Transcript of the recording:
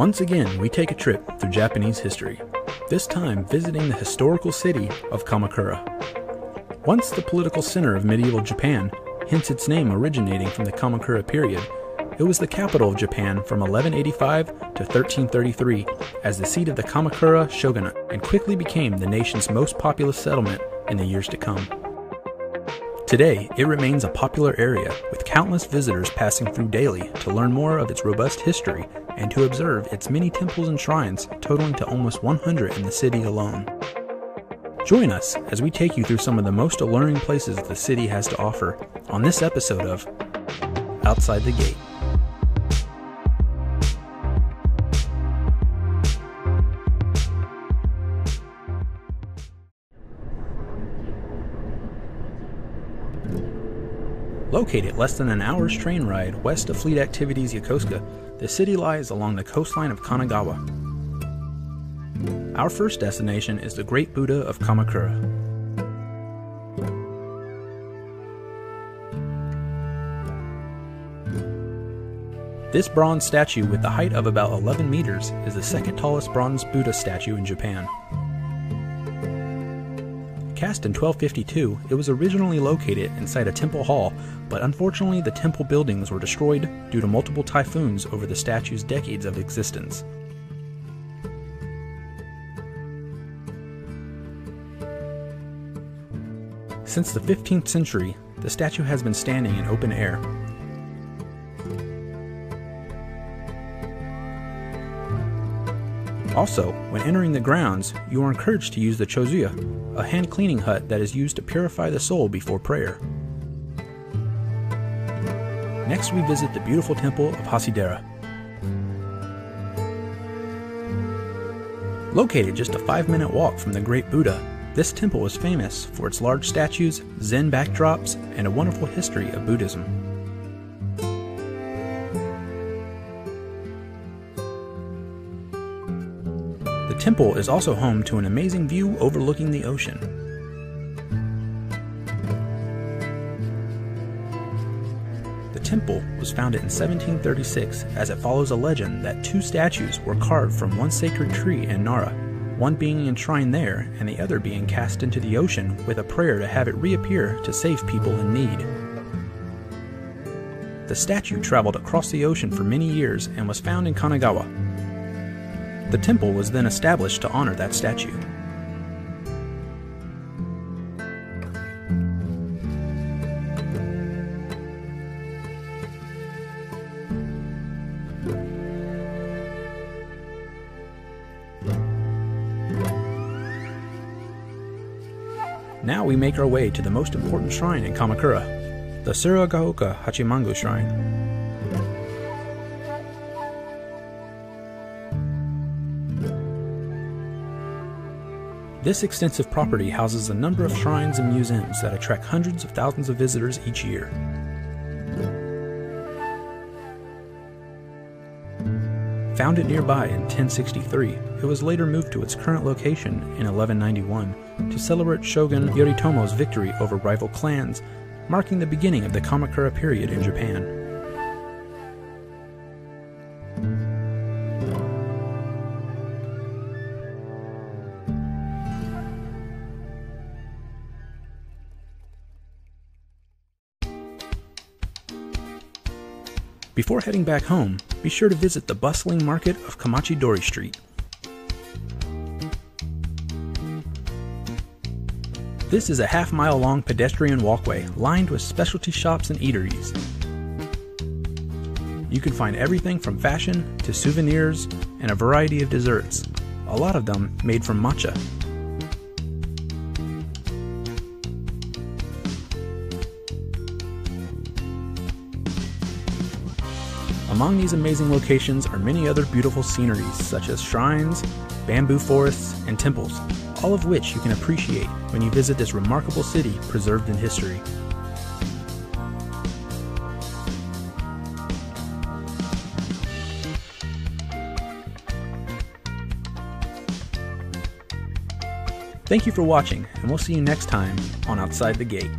Once again, we take a trip through Japanese history, this time visiting the historical city of Kamakura. Once the political center of medieval Japan, hence its name originating from the Kamakura period, it was the capital of Japan from 1185 to 1333 as the seat of the Kamakura shogunate and quickly became the nation's most populous settlement in the years to come. Today, it remains a popular area with countless visitors passing through daily to learn more of its robust history and to observe its many temples and shrines, totaling to almost 100 in the city alone. Join us as we take you through some of the most alluring places the city has to offer on this episode of Outside the Gate. Located less than an hour's train ride west of Fleet Activities Yokosuka, the city lies along the coastline of Kanagawa. Our first destination is the Great Buddha of Kamakura. This bronze statue with a height of about 11 meters is the second tallest bronze Buddha statue in Japan. Cast in 1252, it was originally located inside a temple hall, but unfortunately the temple buildings were destroyed due to multiple typhoons over the statue's decades of existence. Since the 15th century, the statue has been standing in open air, Also, when entering the grounds, you are encouraged to use the chozuya, a hand cleaning hut that is used to purify the soul before prayer. Next, we visit the beautiful temple of Hasedera. Located just a five minute walk from the Great Buddha, this temple is famous for its large statues, Zen backdrops, and a wonderful history of Buddhism. Temple is also home to an amazing view overlooking the ocean. The temple was founded in 1736 as it follows a legend that two statues were carved from one sacred tree in Nara, one being enshrined there and the other being cast into the ocean with a prayer to have it reappear to save people in need. The statue traveled across the ocean for many years and was found in Kanagawa, the temple was then established to honor that statue. Now we make our way to the most important shrine in Kamakura, the Tsurugaoka Hachimangu Shrine. This extensive property houses a number of shrines and museums that attract hundreds of thousands of visitors each year. Founded nearby in 1063, it was later moved to its current location in 1191 to celebrate Shogun Yoritomo's victory over rival clans, marking the beginning of the Kamakura period in Japan. Before heading back home, be sure to visit the bustling market of Komachidori Street. This is a half mile long pedestrian walkway lined with specialty shops and eateries. You can find everything from fashion to souvenirs and a variety of desserts, a lot of them made from matcha. Among these amazing locations are many other beautiful sceneries such as shrines, bamboo forests, and temples, all of which you can appreciate when you visit this remarkable city preserved in history. Thank you for watching, and we'll see you next time on Outside the Gate.